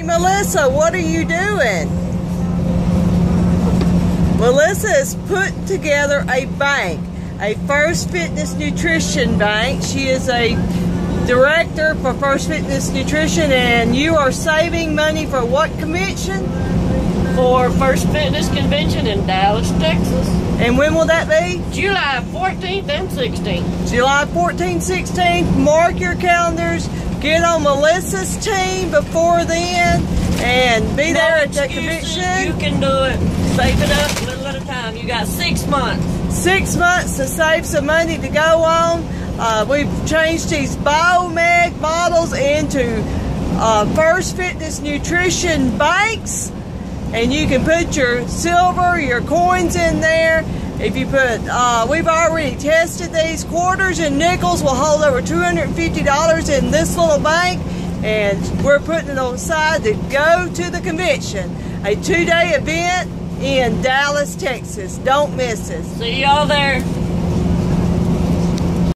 Hey, Melissa, what are you doing? Melissa has put together a bank, a First Fitness Nutrition Bank. She is a director for First Fitness Nutrition, and you are saving money for what convention? For First Fitness Convention in Dallas, Texas. And when will that be? July 14th and 16th. July 14th, 16th. Mark your calendars. Get on Melissa's team before then and be No there at the convention. You can do it. Save it up a little at a time. You got six months. Six months to save some money to go on. Uh, we've changed these Biomag models into uh, First Fitness Nutrition banks. And you can put your silver, your coins in there. If you put, uh, we've already tested these quarters and nickels will hold over $250 in this little bank. And we're putting it on side to go to the convention. A two day event in Dallas, Texas. Don't miss us. See y'all there.